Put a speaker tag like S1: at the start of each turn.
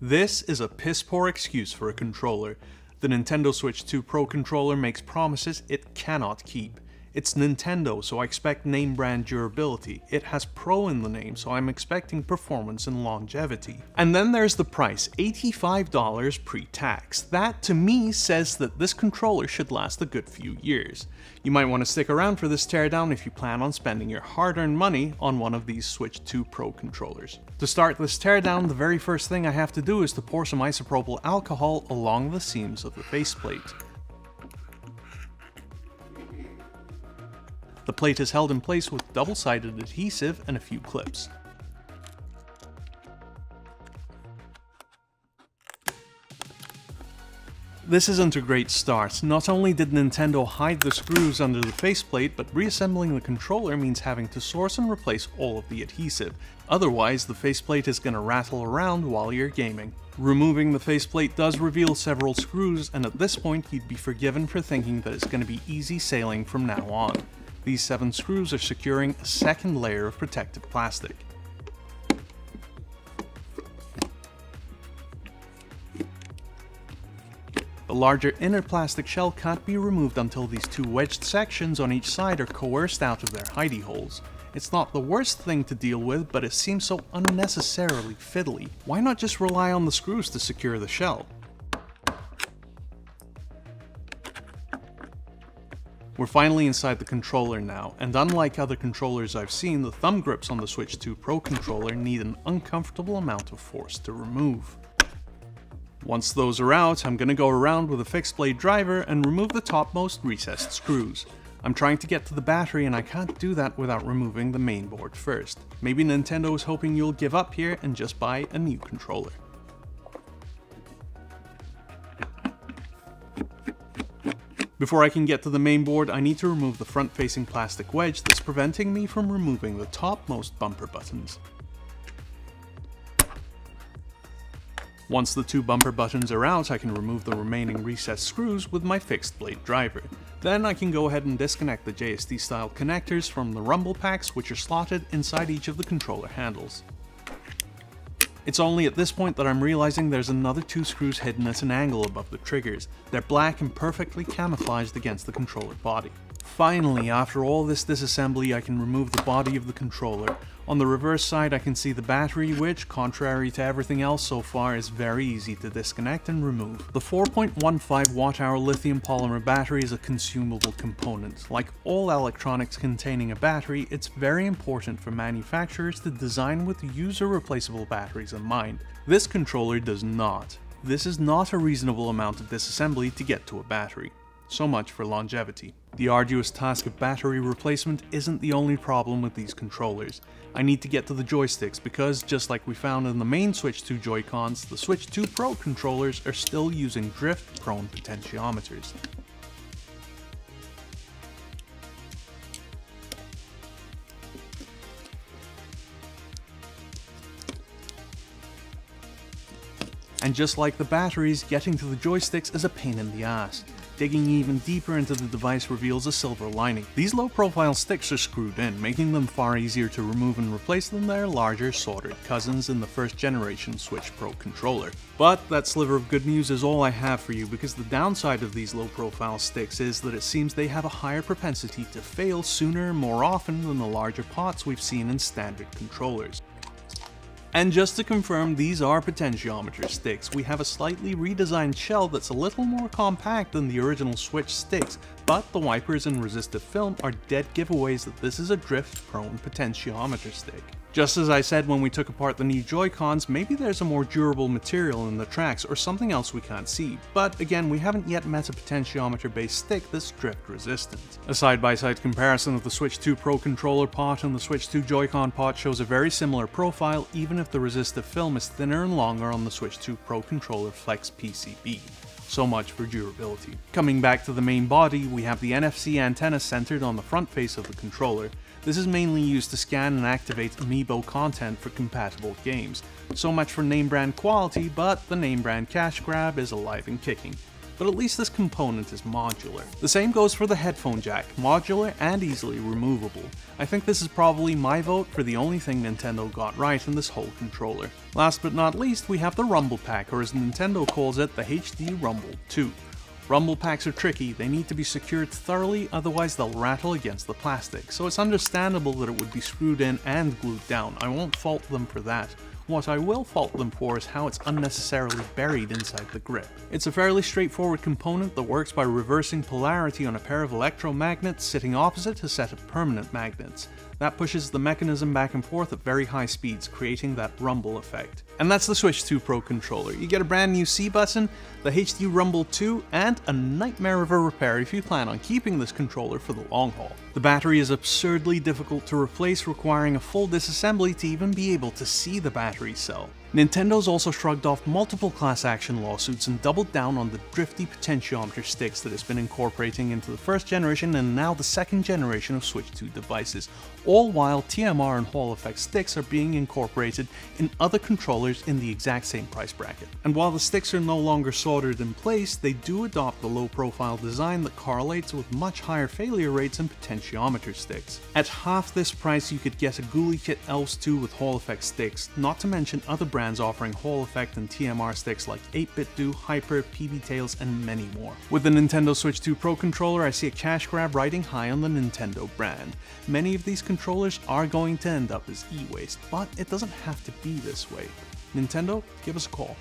S1: This is a piss poor excuse for a controller. The Nintendo Switch 2 Pro controller makes promises it cannot keep. It's Nintendo, so I expect name brand durability. It has Pro in the name, so I'm expecting performance and longevity. And then there's the price, $85 pre-tax. That to me says that this controller should last a good few years. You might want to stick around for this teardown if you plan on spending your hard-earned money on one of these Switch 2 Pro controllers. To start this teardown, the very first thing I have to do is to pour some isopropyl alcohol along the seams of the faceplate. The plate is held in place with double-sided adhesive and a few clips. This isn't a great start. Not only did Nintendo hide the screws under the faceplate, but reassembling the controller means having to source and replace all of the adhesive. Otherwise, the faceplate is gonna rattle around while you're gaming. Removing the faceplate does reveal several screws, and at this point you'd be forgiven for thinking that it's gonna be easy sailing from now on. These seven screws are securing a second layer of protective plastic. The larger inner plastic shell can't be removed until these two wedged sections on each side are coerced out of their hidey holes. It's not the worst thing to deal with, but it seems so unnecessarily fiddly. Why not just rely on the screws to secure the shell? We're finally inside the controller now, and unlike other controllers I've seen, the thumb grips on the Switch 2 Pro controller need an uncomfortable amount of force to remove. Once those are out, I'm gonna go around with a fixed blade driver and remove the topmost recessed screws. I'm trying to get to the battery and I can't do that without removing the mainboard first. Maybe Nintendo is hoping you'll give up here and just buy a new controller. Before I can get to the main board, I need to remove the front-facing plastic wedge that's preventing me from removing the topmost bumper buttons. Once the two bumper buttons are out, I can remove the remaining recessed screws with my fixed blade driver. Then I can go ahead and disconnect the JST style connectors from the rumble packs which are slotted inside each of the controller handles. It's only at this point that I'm realizing there's another two screws hidden at an angle above the triggers. They're black and perfectly camouflaged against the controller body. Finally, after all this disassembly, I can remove the body of the controller. On the reverse side I can see the battery which, contrary to everything else so far, is very easy to disconnect and remove. The 4.15 watt hour lithium polymer battery is a consumable component. Like all electronics containing a battery, it's very important for manufacturers to design with user replaceable batteries in mind. This controller does not. This is not a reasonable amount of disassembly to get to a battery. So much for longevity. The arduous task of battery replacement isn't the only problem with these controllers. I need to get to the joysticks because, just like we found in the main Switch 2 Joy-Cons, the Switch 2 Pro controllers are still using drift-prone potentiometers. And just like the batteries, getting to the joysticks is a pain in the ass. Digging even deeper into the device reveals a silver lining. These low profile sticks are screwed in, making them far easier to remove and replace than their larger soldered cousins in the first generation Switch Pro controller. But that sliver of good news is all I have for you because the downside of these low profile sticks is that it seems they have a higher propensity to fail sooner more often than the larger pots we've seen in standard controllers. And just to confirm, these are potentiometer sticks. We have a slightly redesigned shell that's a little more compact than the original Switch sticks, but the wipers and resistive film are dead giveaways that this is a drift-prone potentiometer stick. Just as I said when we took apart the new Joy-Cons, maybe there's a more durable material in the tracks or something else we can't see, but again we haven't yet met a potentiometer based stick that's drift resistant. A side-by-side -side comparison of the Switch 2 Pro controller pot and the Switch 2 Joy-Con pot shows a very similar profile even if the resistive film is thinner and longer on the Switch 2 Pro controller Flex PCB. So much for durability. Coming back to the main body, we have the NFC antenna centered on the front face of the controller. This is mainly used to scan and activate amiibo content for compatible games. So much for name brand quality, but the name brand cash grab is alive and kicking. But at least this component is modular. The same goes for the headphone jack, modular and easily removable. I think this is probably my vote for the only thing Nintendo got right in this whole controller. Last but not least, we have the Rumble Pack, or as Nintendo calls it, the HD Rumble 2. Rumble packs are tricky, they need to be secured thoroughly, otherwise they'll rattle against the plastic, so it's understandable that it would be screwed in and glued down, I won't fault them for that. What I will fault them for is how it's unnecessarily buried inside the grip. It's a fairly straightforward component that works by reversing polarity on a pair of electromagnets sitting opposite a set of permanent magnets. That pushes the mechanism back and forth at very high speeds, creating that rumble effect. And that's the Switch 2 Pro controller. You get a brand new C button, the HD Rumble 2, and a nightmare of a repair if you plan on keeping this controller for the long haul. The battery is absurdly difficult to replace, requiring a full disassembly to even be able to see the battery cell. Nintendo's also shrugged off multiple class action lawsuits and doubled down on the drifty potentiometer sticks that it's been incorporating into the first generation and now the second generation of Switch 2 devices, all while TMR and Hall effect sticks are being incorporated in other controllers in the exact same price bracket. And while the sticks are no longer soldered in place, they do adopt the low profile design that correlates with much higher failure rates than potentiometer sticks. At half this price you could get a GUI Kit ELS 2 with Hall effect sticks, not to mention other brands offering Hall Effect and TMR sticks like 8BitDo, Hyper, PB Tails, and many more. With the Nintendo Switch 2 Pro controller, I see a cash grab riding high on the Nintendo brand. Many of these controllers are going to end up as e-waste, but it doesn't have to be this way. Nintendo, give us a call.